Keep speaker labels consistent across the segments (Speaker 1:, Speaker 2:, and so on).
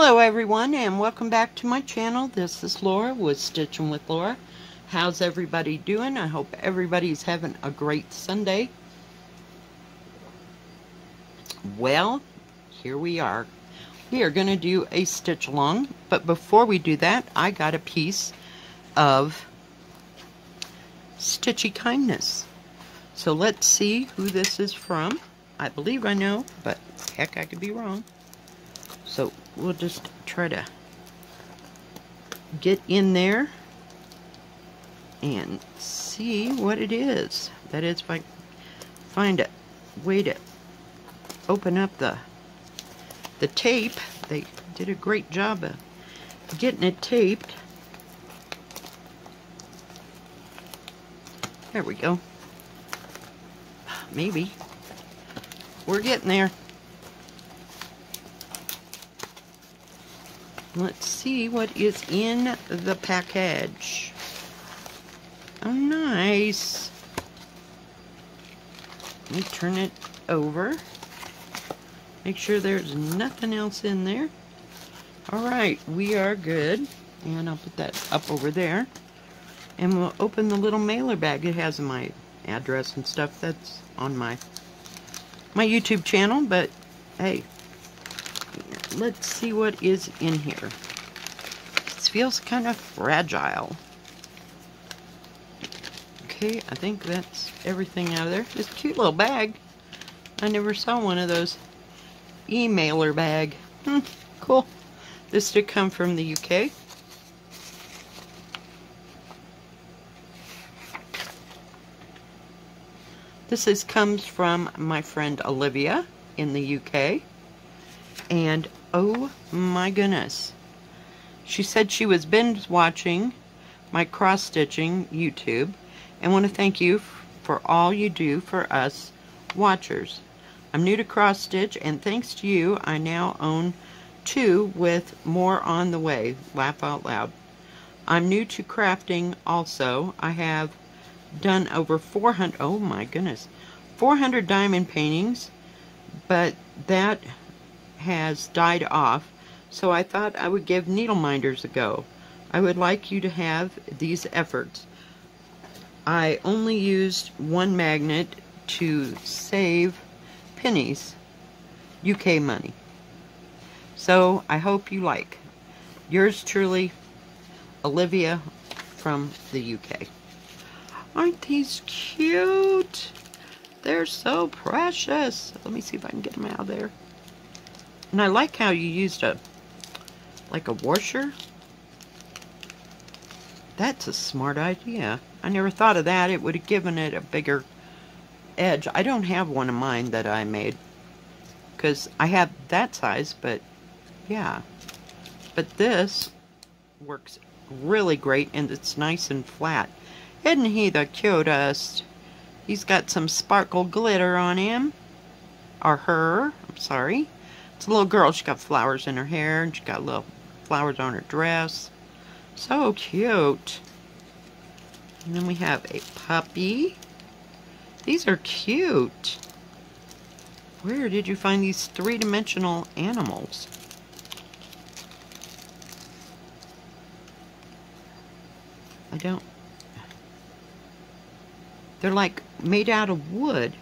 Speaker 1: Hello everyone and welcome back to my channel. This is Lora with Stitching with Lora. How's everybody doing? I hope everybody's having a great Sunday. Well, here we are. We are going to do a stitch along, but before we do that, I got a piece of Stitchy Kindness. So let's see who this is from. I believe I know, but heck, I could be wrong. So we'll just try to get in there and see what it is. That is, if I find a way to open up the the tape. They did a great job of getting it taped. There we go. Maybe. We're getting there. Let's see what is in the package. Oh, nice. Let me turn it over. Make sure there's nothing else in there. Alright, we are good. And I'll put that up over there. And we'll open the little mailer bag. It has my address and stuff. That's on my my YouTube channel. But, hey, let's see what is in here. This feels kind of fragile. Okay, I think that's everything out of there. This cute little bag. I never saw one of those. Emailer bag. Hmm, cool. This did come from the UK. This is comes from my friend Olivia in the UK. And oh my goodness. She said she was binge watching my cross stitching YouTube and want to thank you for all you do for us watchers. I'm new to cross stitch and thanks to you I now own two with more on the way. Laugh out loud. I'm new to crafting also. I have done over 400 oh my goodness 400 diamond paintings but that has died off, so I thought I would give needle minders a go. I would like you to have these efforts. I only used one magnet to save pennies, UK money. So I hope you like. Yours truly, Olivia from the UK. Aren't these cute? They're so precious. Let me see if I can get them out of there. And I like how you used a, like a washer. That's a smart idea. I never thought of that. It would have given it a bigger edge. I don't have one of mine that I made. Because I have that size, but yeah. But this works really great and it's nice and flat. Isn't he the cutest? He's got some sparkle glitter on him. Or her. I'm sorry. It's a little girl. She got flowers in her hair. And she got little flowers on her dress. So cute. And then we have a puppy. These are cute. Where did you find these three-dimensional animals? I don't... They're like made out of wood.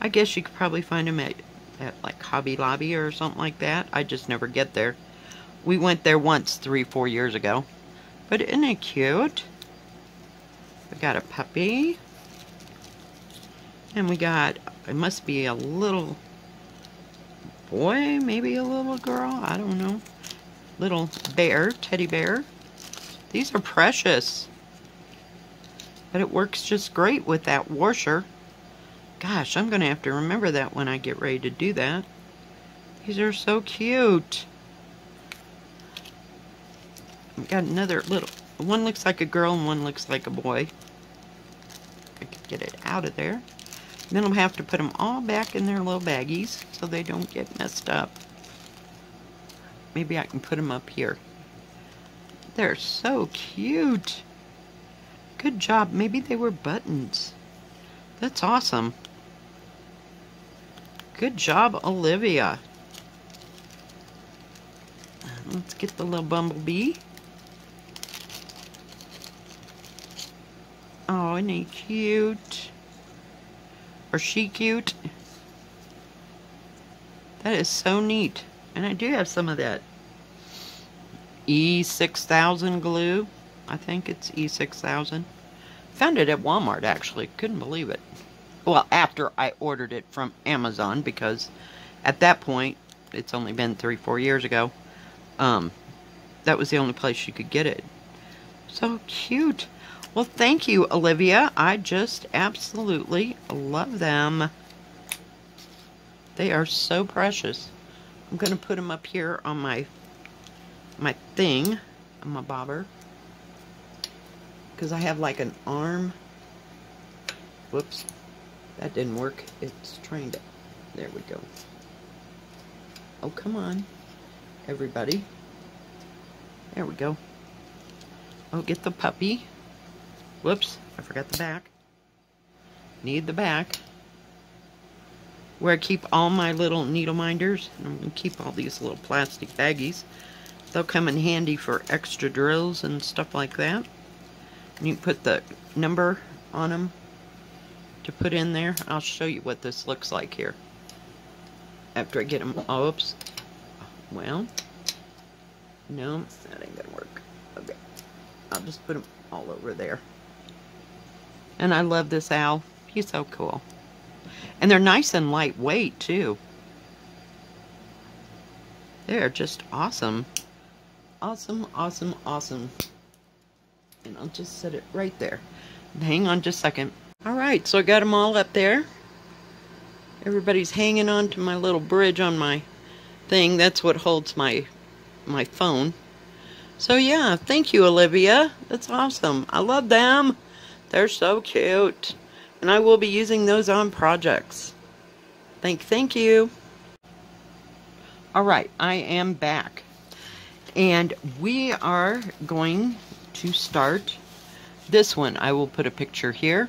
Speaker 1: I guess you could probably find them at at like Hobby Lobby or something like that. I just never get there. We went there once three, four years ago. But isn't it cute? We got a puppy. And we got, it must be a little boy, maybe a little girl, I don't know. Little bear, teddy bear. These are precious. But it works just great with that washer. Gosh, I'm going to have to remember that when I get ready to do that. These are so cute. I've got another little... One looks like a girl and one looks like a boy. I could get it out of there. Then I'll have to put them all back in their little baggies so they don't get messed up. Maybe I can put them up here. They're so cute. Good job. Maybe they were buttons. That's awesome. Good job, Olivia. Let's get the little bumblebee. Oh, isn't he cute? Or she cute? That is so neat. And I do have some of that E6000 glue. I think it's E6000. Found it at Walmart, actually. Couldn't believe it. Well, after I ordered it from Amazon, because at that point, it's only been three, four years ago, um, that was the only place you could get it. So cute. Well, thank you, Olivia. I just absolutely love them. They are so precious. I'm going to put them up here on my my thing, on my bobber. Because I have like an arm. Whoops. That didn't work. It's trying to... There we go. Oh, come on, everybody. There we go. Oh, get the puppy. Whoops, I forgot the back. Need the back. Where I keep all my little needle minders. I'm going to keep all these little plastic baggies. They'll come in handy for extra drills and stuff like that. And you put the number on them to put in there. I'll show you what this looks like here. After I get them, oops. Well, no, that ain't gonna work. Okay, I'll just put them all over there. And I love this owl. He's so cool. And they're nice and lightweight, too. They're just awesome. Awesome, awesome, awesome. And I'll just set it right there. Hang on just a second. Alright, so I got them all up there. Everybody's hanging on to my little bridge on my thing. That's what holds my my phone. So yeah, thank you, Olivia. That's awesome. I love them. They're so cute. And I will be using those on projects. Thank, thank you. All right, I am back. And we are going to start this one. I will put a picture here.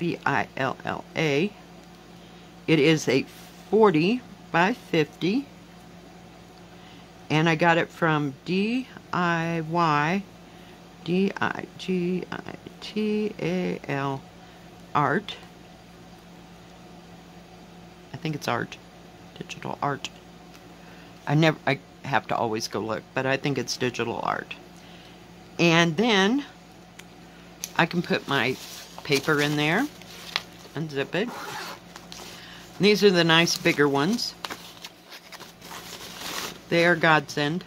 Speaker 1: V-I-L-L-A. It is a 40 by 50 and I got it from DIY D-I-G-I-T-A-L art. I think it's art digital art. I never I have to always go look but I think it's digital art. And then I can put my paper in there unzip it these are the nice bigger ones. They are godsend.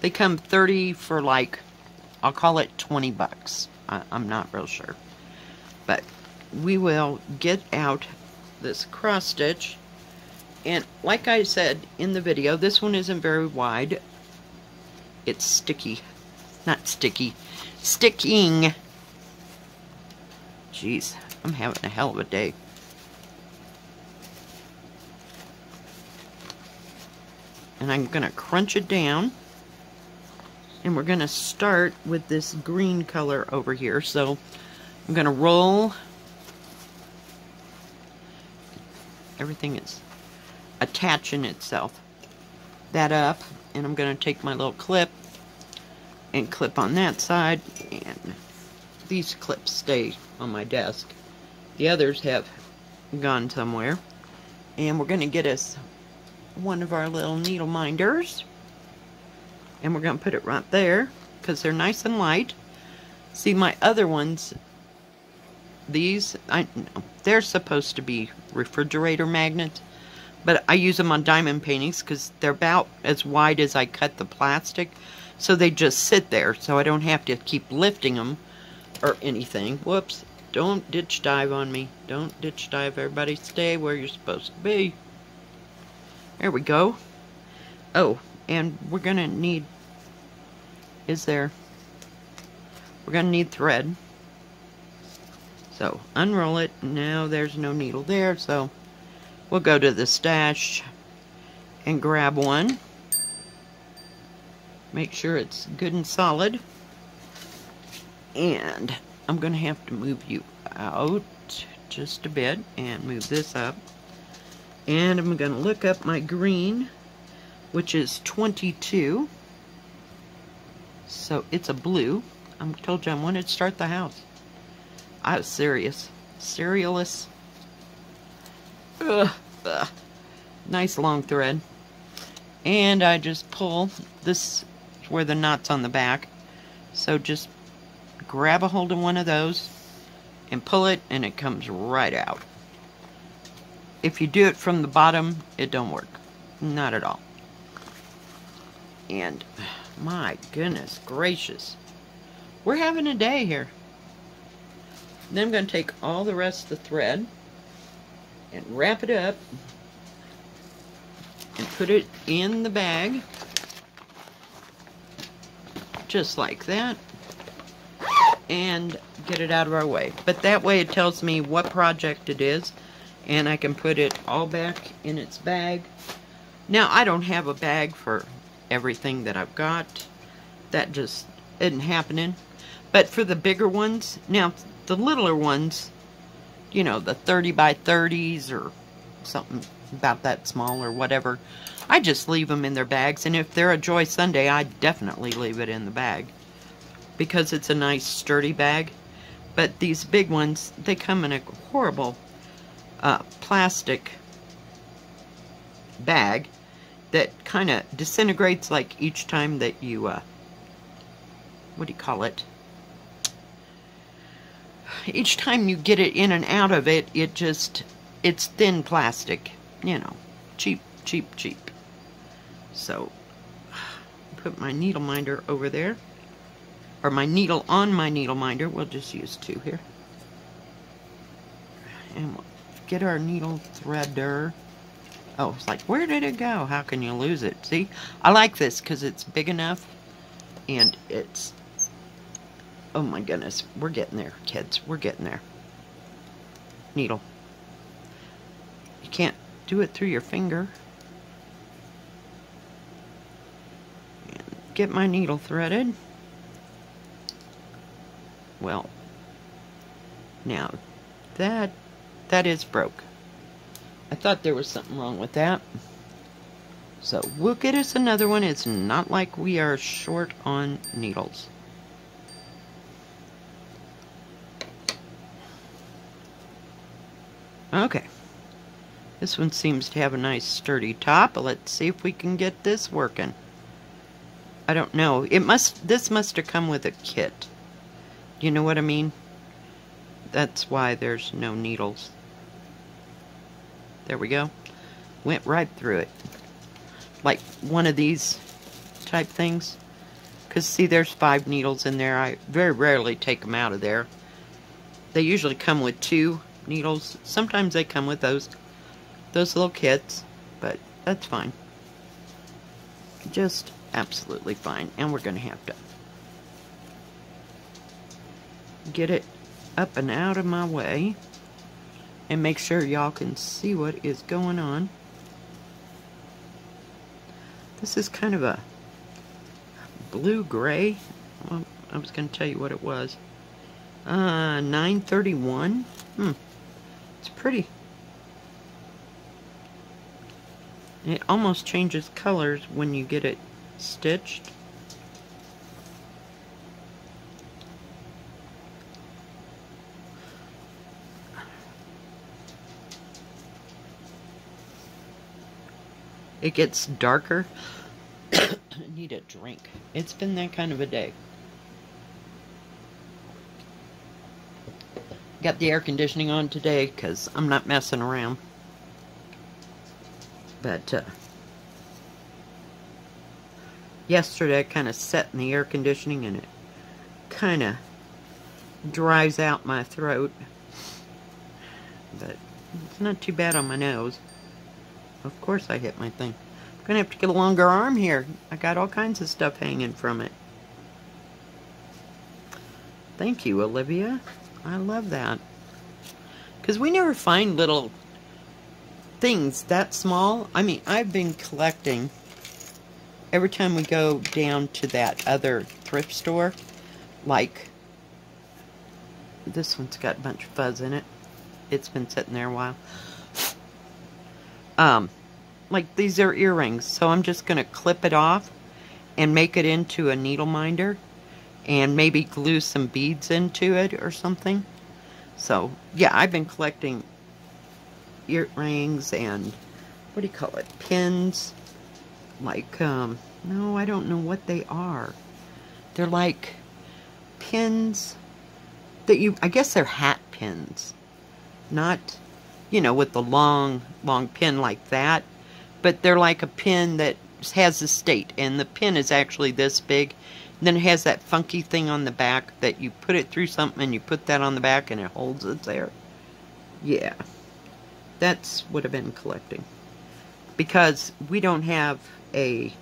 Speaker 1: They come 30 for like, I'll call it 20 bucks. I, I'm not real sure. But we will get out this cross stitch. And like I said in the video, this one isn't very wide. It's sticky. Not sticky. Sticking. Jeez, I'm having a hell of a day. and I'm going to crunch it down. And we're going to start with this green color over here. So I'm going to roll. Everything is attaching itself. That up. And I'm going to take my little clip and clip on that side and these clips stay on my desk the others have gone somewhere and we're going to get us one of our little needle minders. And we're going to put it right there because they're nice and light. See, my other ones, these, I they're supposed to be refrigerator magnets. But I use them on diamond paintings because they're about as wide as I cut the plastic. So they just sit there so I don't have to keep lifting them or anything. Whoops. Don't ditch dive on me. Don't ditch dive. Everybody stay where you're supposed to be. There we go. Oh, and we're going to need, is there, we're going to need thread. So unroll it. Now there's no needle there, so we'll go to the stash and grab one. Make sure it's good and solid. And I'm going to have to move you out just a bit and move this up. And I'm going to look up my green, which is 22. So it's a blue. I told you I wanted to start the house. I was serious. Serialist. Ugh, ugh. Nice long thread. And I just pull. This where the knot's on the back. So just grab a hold of one of those and pull it and it comes right out. If you do it from the bottom, it don't work. Not at all. And my goodness gracious. We're having a day here. Then I'm going to take all the rest of the thread and wrap it up and put it in the bag just like that and get it out of our way. But that way it tells me what project it is and I can put it all back in its bag. Now I don't have a bag for everything that I've got. That just isn't happening. But for the bigger ones, now the littler ones, you know, the 30 by 30s or something about that small or whatever, I just leave them in their bags. And if they're a Joy Sunday, I definitely leave it in the bag because it's a nice sturdy bag. But these big ones, they come in a horrible uh, plastic bag that kind of disintegrates like each time that you, uh, what do you call it? Each time you get it in and out of it, it just, it's thin plastic, you know, cheap, cheap, cheap. So, put my needle minder over there or my needle on my needle minder. We'll just use two here. And we'll get our needle threader. Oh, it's like, where did it go? How can you lose it? See, I like this because it's big enough and it's, oh my goodness, we're getting there, kids. We're getting there. Needle. You can't do it through your finger. Get my needle threaded. Well, now that that is broke. I thought there was something wrong with that. So we'll get us another one. It's not like we are short on needles. Okay. This one seems to have a nice sturdy top. Let's see if we can get this working. I don't know. It must. This must have come with a kit. You know what I mean? That's why there's no needles. There we go. Went right through it. Like one of these type things. Because see, there's five needles in there. I very rarely take them out of there. They usually come with two needles. Sometimes they come with those, those little kits. But that's fine. Just absolutely fine. And we're going to have to get it up and out of my way and make sure y'all can see what is going on. This is kind of a blue-gray. Well, I was going to tell you what it was. Uh, 931. Hmm. It's pretty. It almost changes colors when you get it stitched. It gets darker. I need a drink. It's been that kind of a day. Got the air conditioning on today because I'm not messing around. But, uh, yesterday I kind of set in the air conditioning and it kind of dries out my throat. But it's not too bad on my nose. Of course I hit my thing. I'm gonna have to get a longer arm here. I got all kinds of stuff hanging from it. Thank you, Olivia. I love that. Because we never find little things that small. I mean, I've been collecting every time we go down to that other thrift store, like this one's got a bunch of fuzz in it. It's been sitting there a while. Um, like these are earrings, so I'm just going to clip it off and make it into a needle minder and maybe glue some beads into it or something. So, yeah, I've been collecting earrings and, what do you call it, pins. Like, um, no, I don't know what they are. They're like pins that you, I guess they're hat pins. Not, you know, with the long, long pin like that. But they're like a pin that has a state. And the pin is actually this big. then it has that funky thing on the back that you put it through something and you put that on the back and it holds it there. Yeah. That's what I've been collecting. Because we don't have a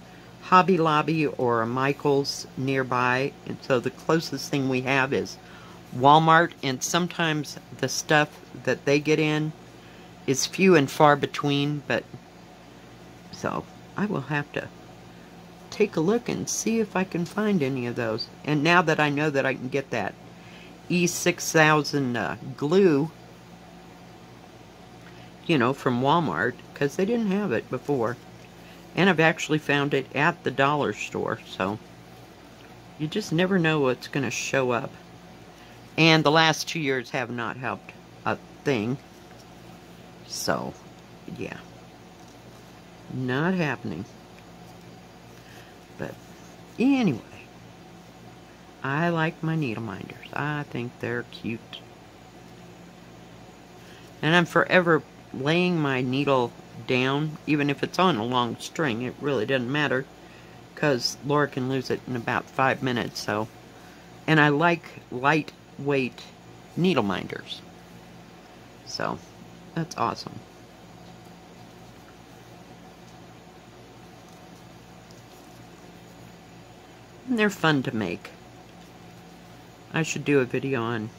Speaker 1: Hobby Lobby or a Michael's nearby. And so the closest thing we have is Walmart. And sometimes the stuff that they get in is few and far between. But so I will have to take a look and see if I can find any of those. And now that I know that I can get that E6000 uh, glue you know, from Walmart, because they didn't have it before. And I've actually found it at the dollar store, so you just never know what's going to show up. And the last two years have not helped a thing. So, yeah. Not happening. But, anyway. I like my needle minders. I think they're cute. And I'm forever laying my needle down, even if it's on a long string, it really doesn't matter, because Lora can lose it in about five minutes, so. And I like lightweight needle minders. So, that's awesome. They're fun to make. I should do a video on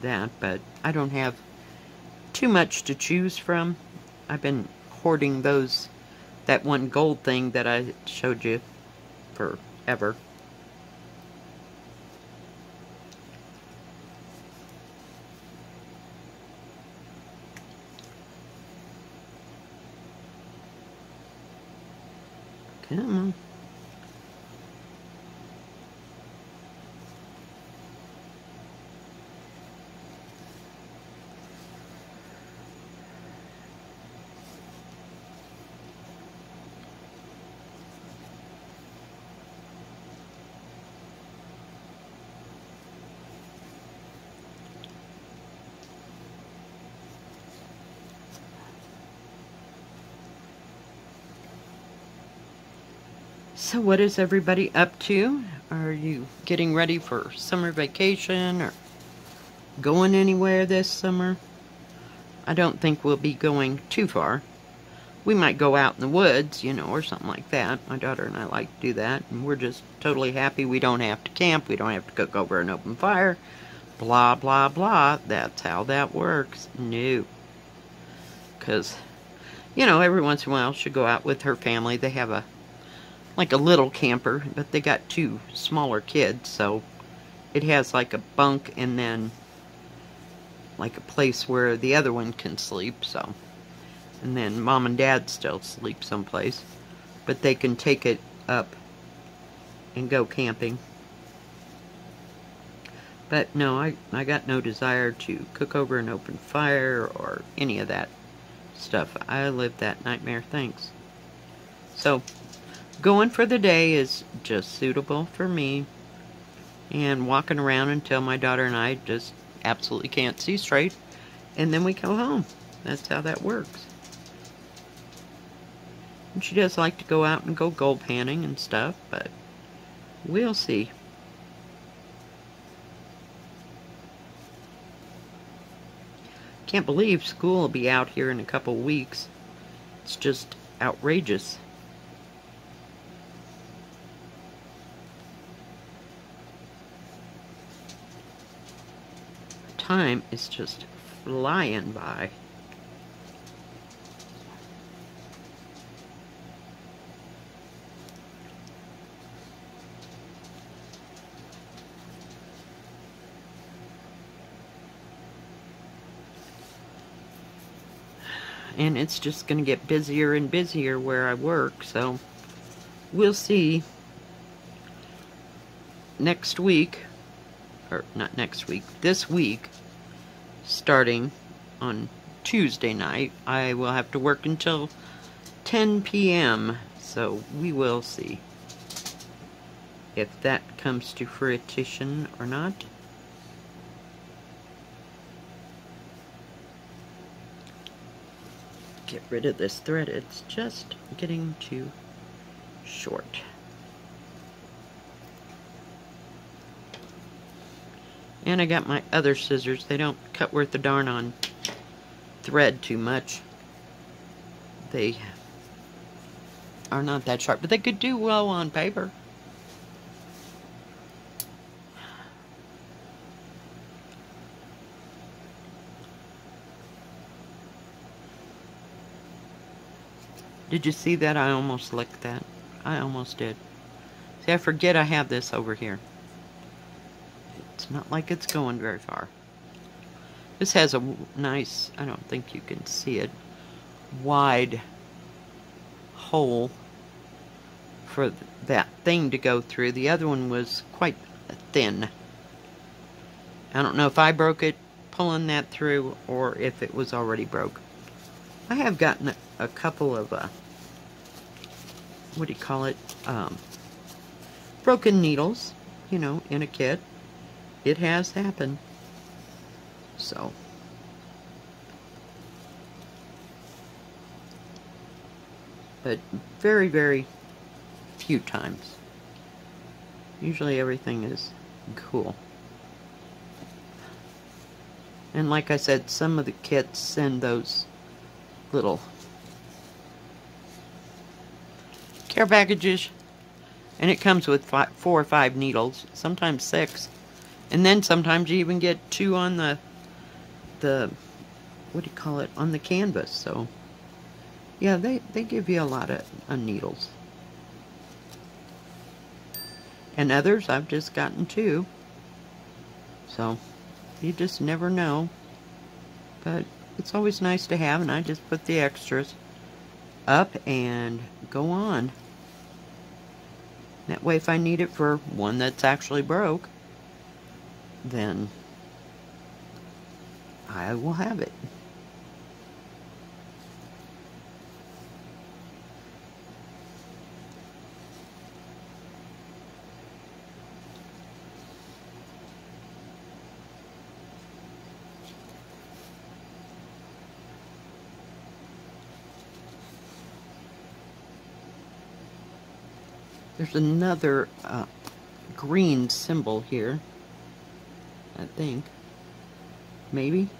Speaker 1: that, but I don't have too much to choose from. I've been hoarding those, that one gold thing that I showed you forever. Come on. So what is everybody up to? Are you getting ready for summer vacation or going anywhere this summer? I don't think we'll be going too far. We might go out in the woods, you know, or something like that. My daughter and I like to do that, and we're just totally happy we don't have to camp, we don't have to cook over an open fire, blah, blah, blah. That's how that works. No. Because, you know, every once in a while she'll go out with her family. They have a like a little camper, but they got two smaller kids, so it has like a bunk and then like a place where the other one can sleep, so. And then mom and dad still sleep someplace, but they can take it up and go camping. But no, I, I got no desire to cook over an open fire or any of that stuff. I lived that nightmare, thanks. So, going for the day is just suitable for me. And walking around until my daughter and I just absolutely can't see straight. And then we go home. That's how that works. And she does like to go out and go gold panning and stuff, but we'll see. Can't believe school will be out here in a couple weeks. It's just outrageous. Time is just flying by. and it's just going to get busier and busier where I work so we'll see next week or not next week this week starting on Tuesday night I will have to work until 10 p.m. so we will see if that comes to fruition or not get rid of this thread. It's just getting too short. And I got my other scissors. They don't cut worth the darn on thread too much. They are not that sharp, but they could do well on paper. Did you see that? I almost licked that. I almost did. See, I forget I have this over here. It's not like it's going very far. This has a nice, I don't think you can see it, wide hole for that thing to go through. The other one was quite thin. I don't know if I broke it pulling that through or if it was already broke. I have gotten a, couple of uh, what do you call it, um, broken needles, you know, in a kit. It has happened. So. But very, very few times. Usually everything is cool. And like I said, some of the kits send those little care packages. And it comes with five, four or five needles, sometimes six. And then sometimes you even get two on the, the, what do you call it, on the canvas. So, yeah, they, they give you a lot of uh, needles. And others I've just gotten two. So, you just never know. But it's always nice to have, and I just put the extras up and go on. That way if I need it for one that's actually broke, then I will have it. There's another uh, green symbol here. I think. Maybe.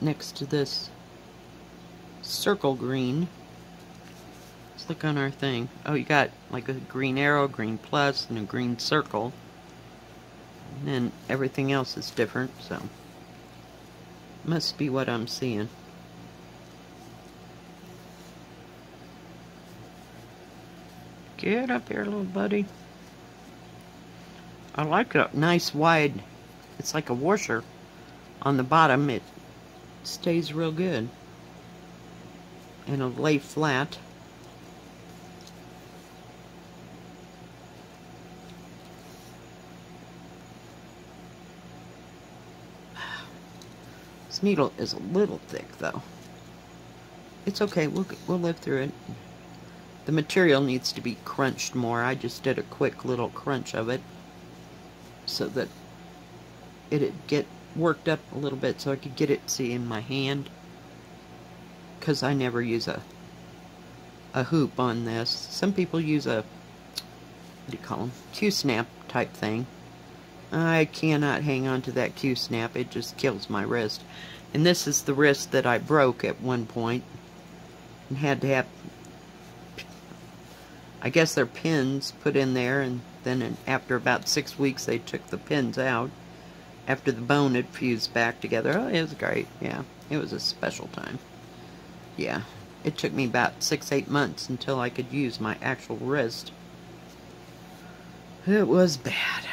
Speaker 1: Next to this circle green. Let's look on our thing. Oh, you got like a green arrow, green plus, and a green circle. And then everything else is different, so. Must be what I'm seeing. Get up here, little buddy. I like a nice wide, it's like a washer on the bottom. It stays real good. And it'll lay flat. This needle is a little thick though. It's okay, we'll, we'll live through it. The material needs to be crunched more. I just did a quick little crunch of it so that it'd get worked up a little bit so I could get it, see, in my hand. Because I never use a a hoop on this. Some people use a, what do you call them, Q-snap type thing. I cannot hang on to that Q-snap. It just kills my wrist. And this is the wrist that I broke at one point. and had to have, I guess they're pins put in there, and then in, after about six weeks they took the pins out after the bone had fused back together. Oh, it was great. Yeah, it was a special time. Yeah, it took me about six, eight months until I could use my actual wrist. It was bad.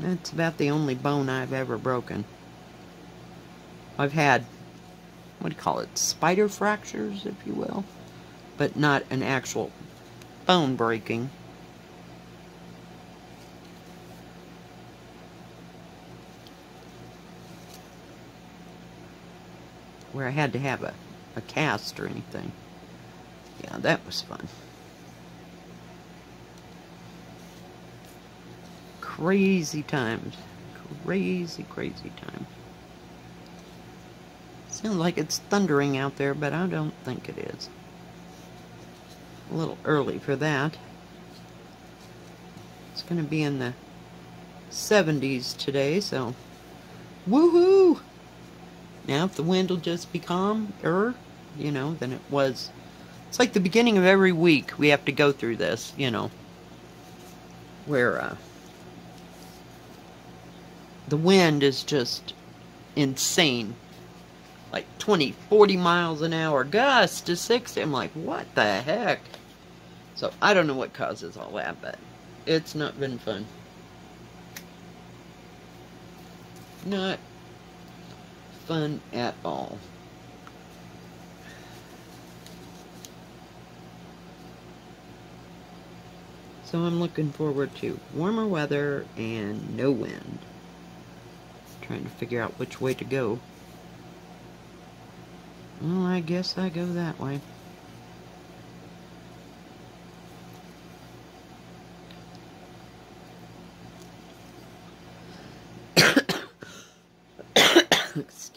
Speaker 1: That's about the only bone I've ever broken. I've had, what do you call it, spider fractures, if you will, but not an actual bone breaking. Where I had to have a, a cast or anything. Yeah, that was fun. Crazy times. Crazy, crazy times. Sounds like it's thundering out there, but I don't think it is. A little early for that. It's going to be in the 70s today, so woohoo! Now, if the wind will just be calmer, you know, than it was. It's like the beginning of every week we have to go through this, you know, where uh, the wind is just insane like 20, 40 miles an hour, gusts to 60. I'm like, what the heck? So I don't know what causes all that, but it's not been fun. Not fun at all. So I'm looking forward to warmer weather and no wind. Trying to figure out which way to go. Well, I guess I go that way.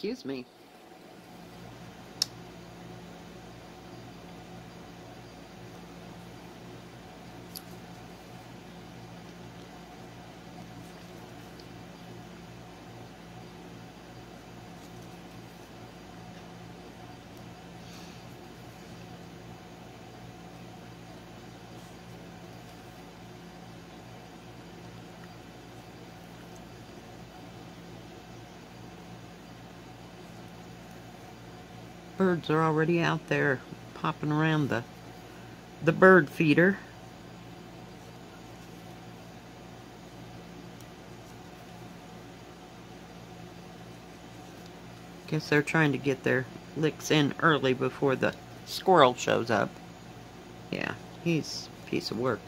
Speaker 1: Excuse me. Birds are already out there popping around the the bird feeder. Guess they're trying to get their licks in early before the squirrel shows up. Yeah, he's a piece of work.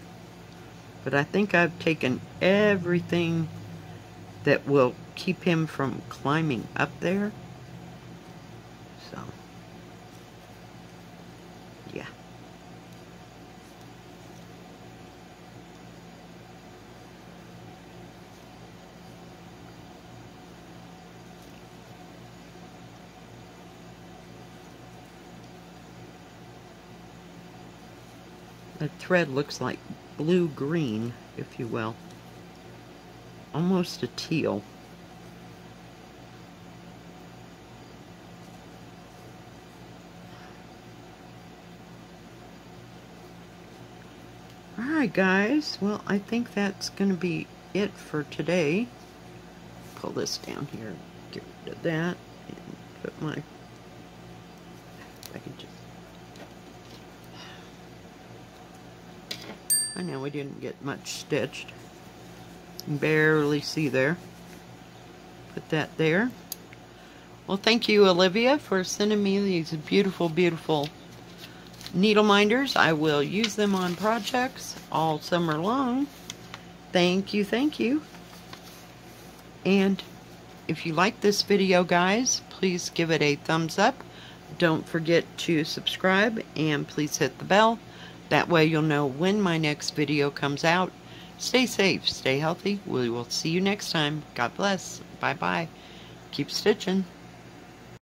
Speaker 1: But I think I've taken everything that will keep him from climbing up there. So... The thread looks like blue-green, if you will. Almost a teal. Alright guys, well I think that's going to be it for today. Pull this down here, get rid of that, and put my, I can just I know we didn't get much stitched. barely see there. Put that there. Well, thank you, Olivia, for sending me these beautiful, beautiful needle minders. I will use them on projects all summer long. Thank you, thank you. And if you like this video, guys, please give it a thumbs up. Don't forget to subscribe and please hit the bell that way you'll know when my next video comes out. Stay safe, stay healthy. We will see you next time. God bless. Bye-bye. Keep stitching.